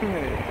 嗯。